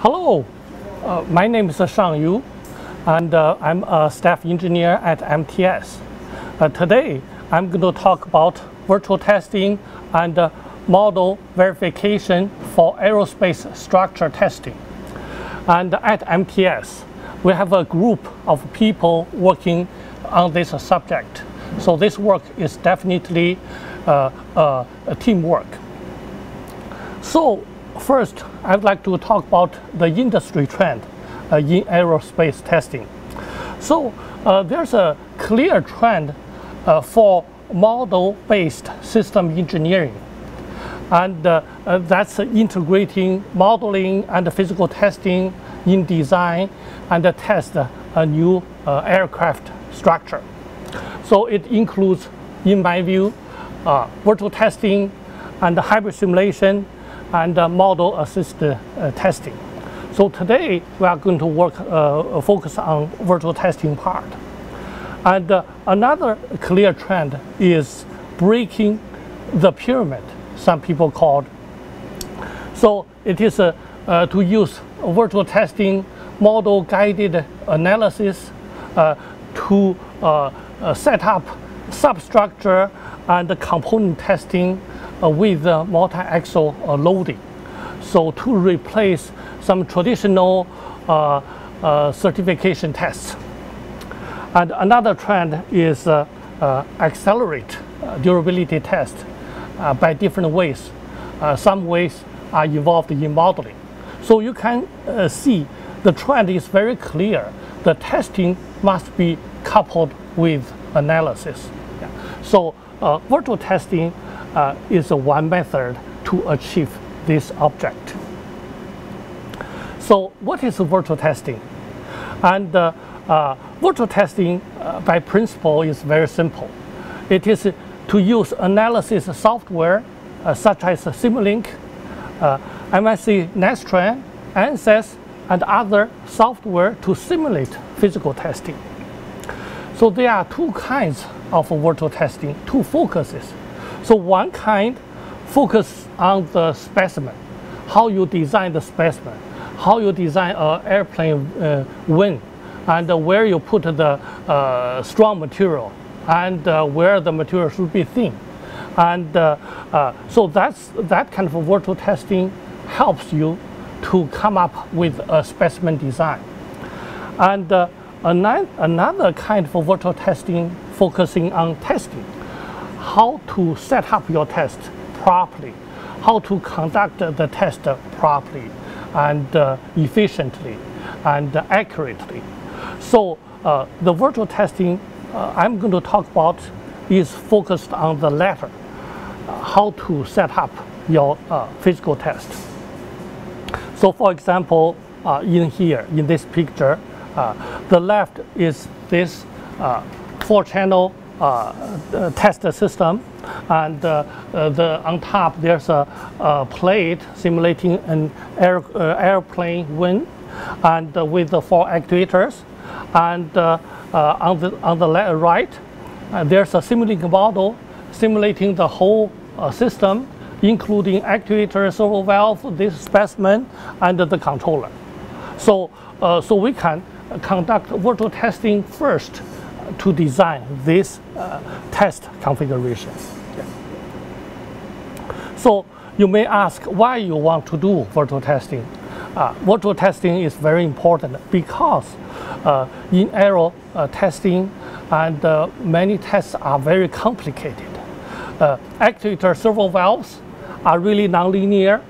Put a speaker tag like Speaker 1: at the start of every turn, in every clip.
Speaker 1: Hello, uh, my name is Shawn You, and uh, I'm a staff engineer at MTS. Uh, today, I'm going to talk about virtual testing and uh, model verification for aerospace structure testing. And at MTS, we have a group of people working on this subject. So this work is definitely uh, uh, a teamwork. So first, I'd like to talk about the industry trend uh, in aerospace testing. So uh, there's a clear trend uh, for model-based system engineering. And uh, that's integrating modeling and physical testing in design and test a new aircraft structure. So it includes, in my view, uh, virtual testing and hybrid simulation and uh, model assisted uh, testing. So today we are going to work, uh, focus on virtual testing part. And uh, another clear trend is breaking the pyramid, some people called. So it is uh, to use virtual testing, model guided analysis to set up substructure and component testing uh, Uh, with uh, multi-axle uh, loading. So to replace some traditional uh, uh certification tests. And another trend is accelerate durability test by different ways. some ways are involved in modeling. So you can see the trend is very clear. The testing must be coupled with analysis. Yeah. So uh, virtual testing uh, is one method to achieve this object. So what is virtual testing? And uh, uh, virtual testing uh, by principle is very simple. It is to use analysis software uh, such as Simulink, uh, MSC Nastran, ANSYS, and other software to simulate physical testing. So there are two kinds of virtual testing, two focuses. So one kind focus on the specimen, how you design the specimen, how you design an airplane uh, wing, and uh, where you put the uh, strong material, and uh, where the material should be thin. And uh, uh, so that's, that kind of virtual testing helps you to come up with a specimen design. And Another kind of virtual testing focusing on testing, how to set up your test properly, how to conduct the test properly and uh, efficiently and accurately. So uh, the virtual testing uh, I'm going to talk about is focused on the latter, how to set up your uh, physical test. So for example, uh, in here, in this picture, uh, the left is this four-channel Uh, uh, test system, and uh, the on top there's a, a plate simulating an air, airplane wing, and with the four actuators, and on the on the right there's a simulating model simulating the whole system including actuator, servo valve, this specimen, and the controller. So, uh, so we can conduct virtual testing first to design this uh, test configuration. So you may ask why you want to do virtual testing. Uh, virtual testing is very important because uh, in aero uh, testing and uh, many tests are very complicated. Uh, actuator servo valves are really nonlinear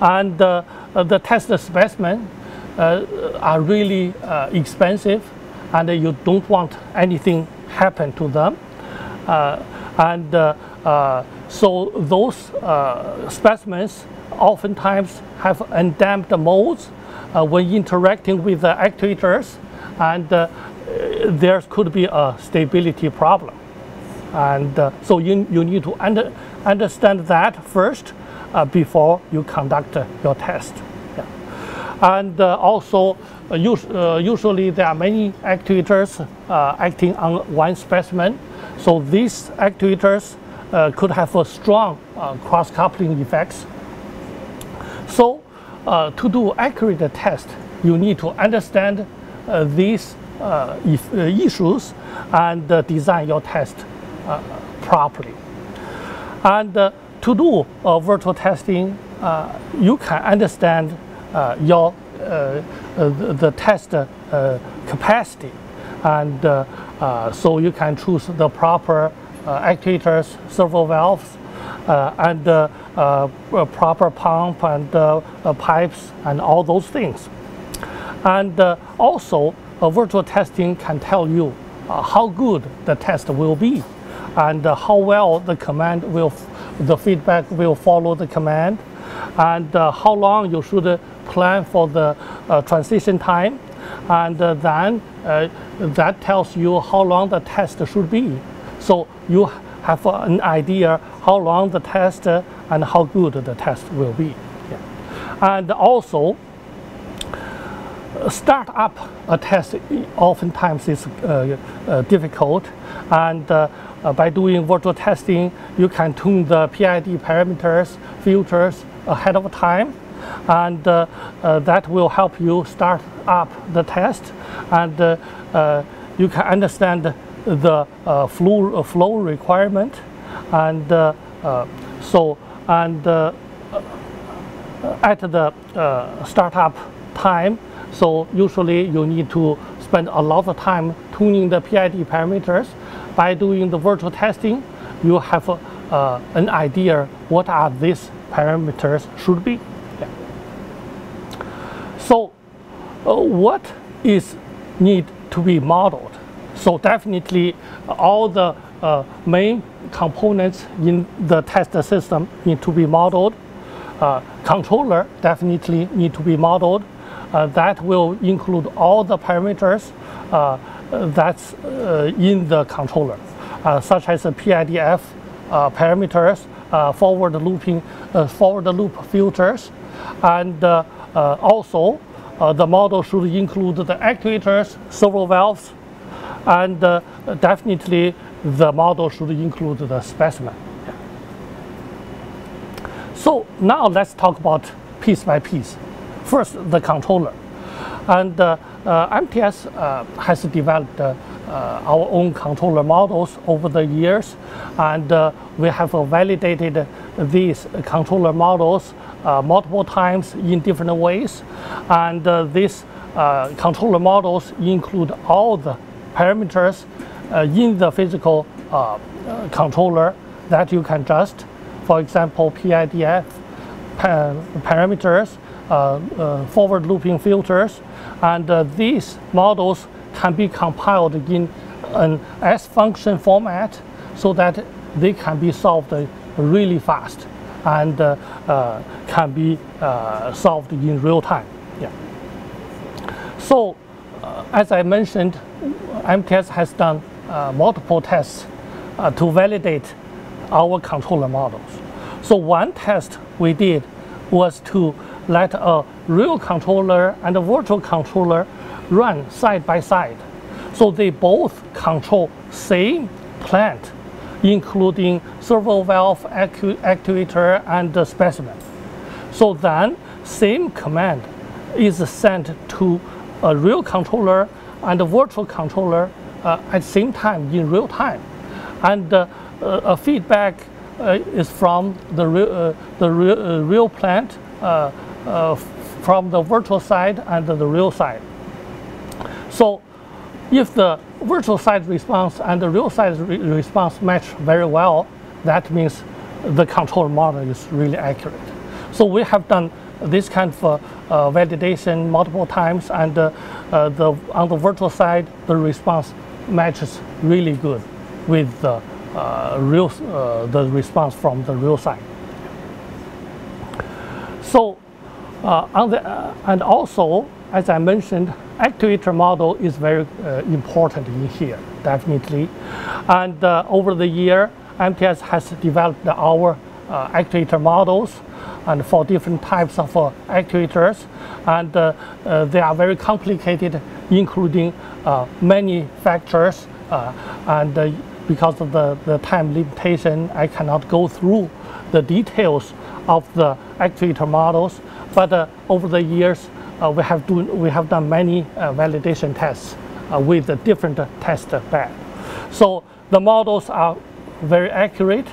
Speaker 1: and the test specimen are really expensive and you don't want anything happen to them. Uh, and so those specimens oftentimes have undamped modes when interacting with the actuators and there could be a stability problem. And uh, so you, you need to under, understand that first uh, before you conduct your test. And uh, also, uh, uh, usually there are many actuators acting on one specimen. So these actuators could have a strong cross-coupling effects. So uh, to do accurate test, you need to understand uh, these uh, if, uh, issues and uh, design your test uh, properly. And to do virtual testing, you can understand Uh, your uh, uh, the, the test capacity, and so you can choose the proper actuators, servo valves, uh, and uh, uh, proper pump and pipes and all those things. And also, virtual testing can tell you how good the test will be and how well the command will, the feedback will follow the command and how long you should plan for the transition time and then uh, that tells you how long the test should be. So you have an idea how long the test and how good the test will be. Yeah. And also, start up a test oftentimes is uh, uh, difficult and uh, uh by doing virtual testing you can tune the PID parameters filters ahead of time and uh, uh, that will help you start up the test and you can understand the uh, flow, uh, flow requirement and uh, so and at the startup time so usually you need to spend a lot of time tuning the PID parameters. By doing the virtual testing, you have uh, an idea what are these parameters should be. Yeah. So uh, what is need to be modeled? So definitely all the uh, main components in the test system need to be modeled. Uh, controller definitely need to be modeled. Uh, that will include all the parameters uh, that's uh, in the controller, uh, such as the PIDF parameters, forward looping, forward loop filters, and also the model should include the actuators, servo valves, and uh, definitely the model should include the specimen. So now let's talk about piece by piece. First, the controller. And uh, uh, MTS uh, has developed uh, our own controller models over the years, and uh, we have validated these controller models multiple times in different ways. And these controller models include all the parameters uh, in the physical uh, uh, controller that you can adjust. For example, PIDF parameters, forward looping filters, and these models can be compiled in an S function format so that they can be solved really fast and uh, uh, can be uh, solved in real time. Yeah. So, as I mentioned, MTS has done multiple tests to validate our controller models. So one test we did was to let a real controller and a virtual controller run side by side. So they both control same plant, including servo valve actu actuator and the specimen. So then same command is sent to a real controller and a virtual controller uh, at same time in real time. And uh, a feedback uh, is from the, real, the real, real plant from the virtual side and the real side. So if the virtual side response and the real side re response match very well, that means the control model is really accurate. So we have done this kind of uh, uh, validation multiple times, and uh, the, on the virtual side, the response matches really good with the real the response from the real side. So on the and also as I mentioned, actuator model is very uh, important in here, definitely. And uh, over the year, MTS has developed our uh, actuator models and for different types of uh, actuators. And uh, uh, they are very complicated, including many factors. and because of the, the time limitation, I cannot go through the details of the actuator models. but over the years, we, have do, we have done many uh, validation tests uh, with a different test bed. So the models are very accurate,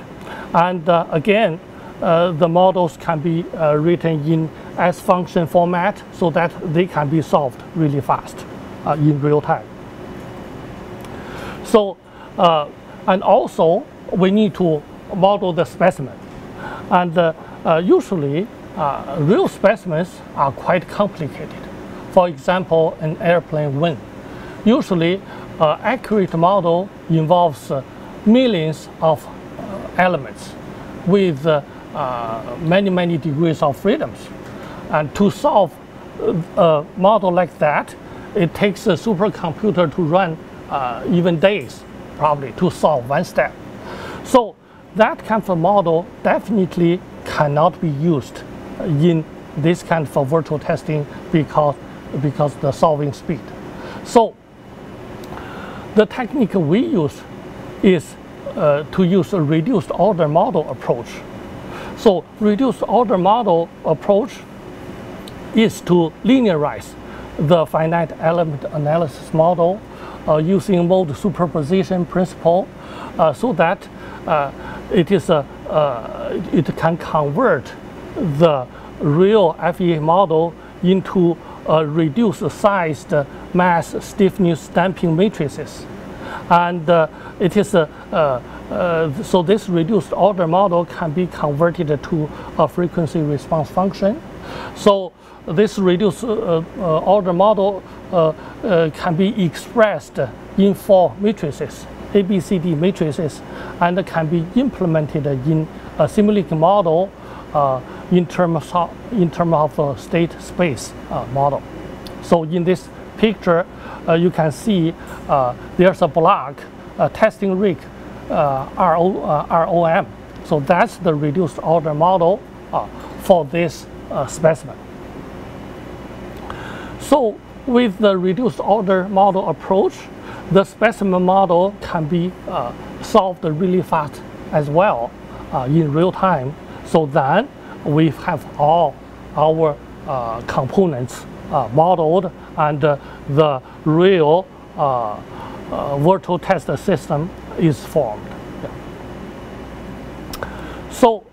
Speaker 1: and again, the models can be written in S function format so that they can be solved really fast in real time. So, and also we need to model the specimen. And uh, uh, usually, uh, real specimens are quite complicated. For example, an airplane wing. Usually, uh, accurate model involves uh, millions of uh, elements with many, many degrees of freedoms. And to solve a model like that, it takes a supercomputer to run even days, probably, to solve one step. So that kind of model definitely cannot be used in this kind of virtual testing because, because the solving speed. So the technique we use is uh, to use a reduced order model approach. So reduced order model approach is to linearize the finite element analysis model uh, using mode superposition principle uh, so that uh, it is a uh, it can convert the real FEA model into a reduced sized mass stiffness damping matrices. And uh, it is a, uh, uh, so this reduced order model can be converted to a frequency response function. So this reduced uh, uh, order model can be expressed in four matrices. ABCD matrices and can be implemented in a Simulink model uh, in terms of, in terms of a state space uh, model. So in this picture, uh, you can see uh, there's a block, a testing rig, uh, RO, uh, ROM. So that's the reduced order model for this specimen. So with the reduced order model approach, the specimen model can be uh, solved really fast as well uh, in real time. So then we have all our uh, components uh, modeled and uh, the real uh, virtual test system is formed. Yeah. So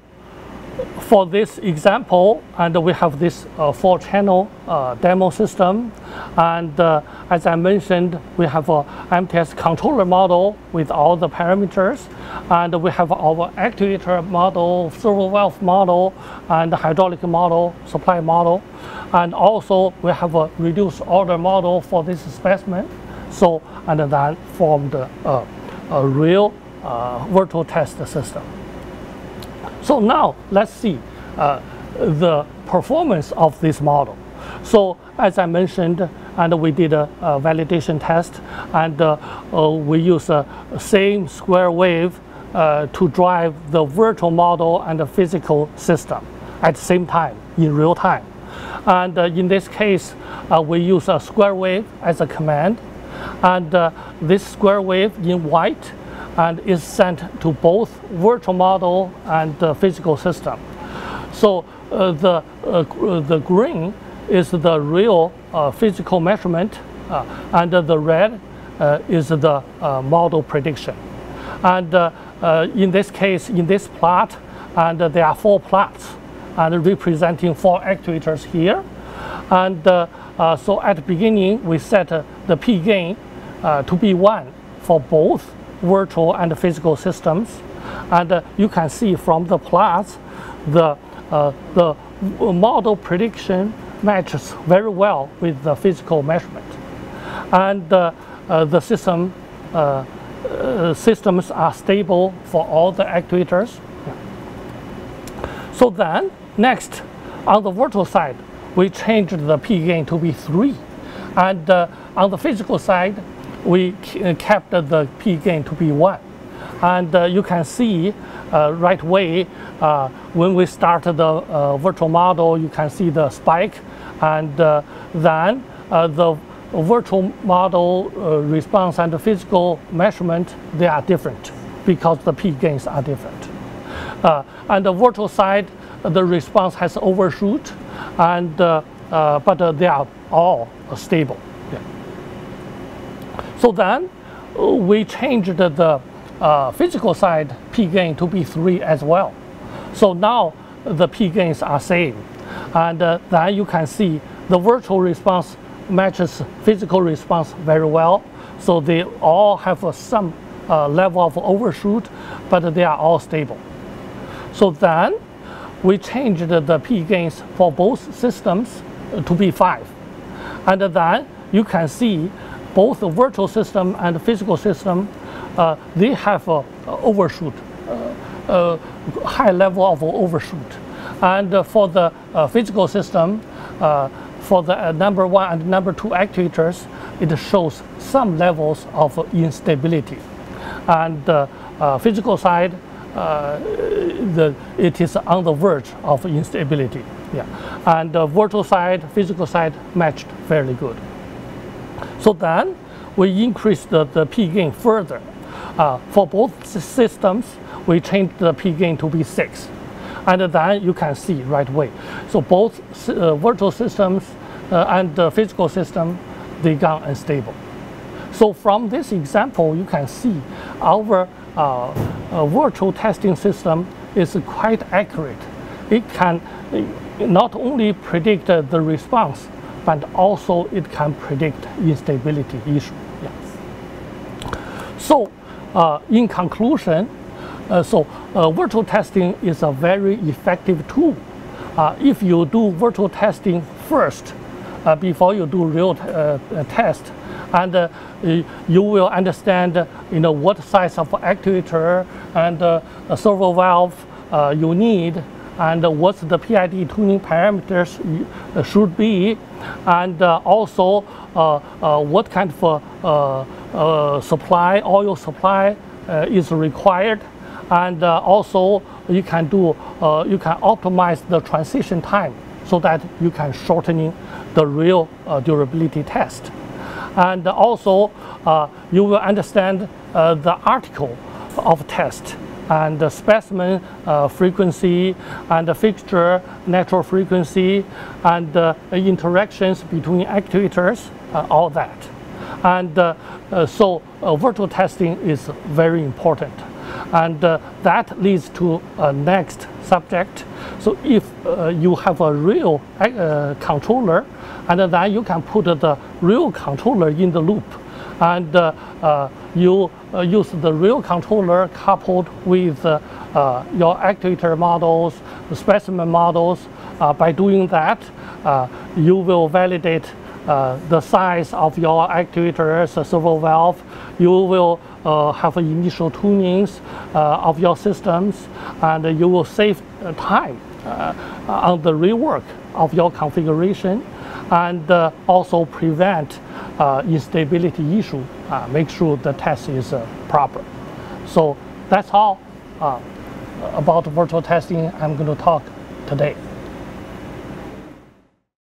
Speaker 1: for this example, and we have this uh, four channel uh, demo system. And uh, as I mentioned, we have a MTS controller model with all the parameters. And we have our actuator model, servo valve model, and hydraulic model, supply model. And also we have a reduced order model for this specimen. So, and then formed a, a real uh, virtual test system. So now let's see uh, the performance of this model. So as I mentioned, and we did a, a validation test, and uh, uh, we use a same square wave uh, to drive the virtual model and the physical system at the same time, in real time. And uh, in this case, uh, we use a square wave as a command, and this square wave in white and is sent to both virtual model and the physical system. So uh, the, uh, the green is the real uh, physical measurement uh, and the red uh, is the uh, model prediction. And in this case, in this plot, and there are four plots and representing four actuators here. And so at the beginning, we set the P gain to be one for both virtual and physical systems. And uh, you can see from the plots, the, uh, the model prediction matches very well with the physical measurement. And uh, uh the system, uh, uh, systems are stable for all the actuators. So then, next, on the virtual side, we changed the P gain to be 3. And on the physical side, we uh, kept the P gain to be 1. And uh, you can see uh, right away uh, when we start the uh, virtual model, you can see the spike. And uh, then the virtual model response and the physical measurement, they are different because the P gains are different. and the virtual side, the response has overshoot and but they are all stable. Yeah. So then uh, we changed the uh, physical side p gain to be 3 as well. So now the p gains are same. And uh, then you can see the virtual response matches physical response very well. So they all have uh, some uh, level of overshoot, but they are all stable. So then we changed the p gains for both systems to be 5. And then you can see both the virtual system and the physical system, uh, they have a, overshoot, uh, uh, high level of overshoot. And uh, for the uh, physical system, uh, for the number one and number two actuators, it shows some levels of instability. And the physical side, the, it is on the verge of instability. Yeah. And the virtual side, physical side matched fairly good. So then we increase the, the P gain further. Uh, for both systems, we change the P gain to be 6. And then you can see right away. So both uh, virtual systems uh, and the physical system, they got unstable. So from this example, you can see our uh, uh, virtual testing system is quite accurate. It can not only predict the response, but also it can predict instability issue. Yes. So uh, in conclusion, uh, so uh, virtual testing is a very effective tool. Uh, if you do virtual testing first, uh, before you do real uh, test, and you will understand you know, what size of actuator and servo valve you need and what the PID tuning parameters uh, should be, and uh, also uh, uh, what kind of uh, uh, supply, oil supply is required, and also you can do, you can optimize the transition time so that you can shortening the real durability test. And also, you will understand the article of test and the specimen uh, frequency and the fixture natural frequency and uh, interactions between actuators, uh, all that. And uh, uh, so uh, virtual testing is very important. And that leads to a next subject. So if you have a real controller, and then you can put the real controller in the loop and uh, uh, you uh, use the real controller coupled with your actuator models, specimen models. by doing that, you will validate uh, the size of your actuators, the servo valve. You will uh, have initial tunings uh, of your systems and you will save time on the rework of your configuration and also prevent uh, instability issue, uh, make sure the test is uh, proper. So that's all uh, about virtual testing I'm going to talk today.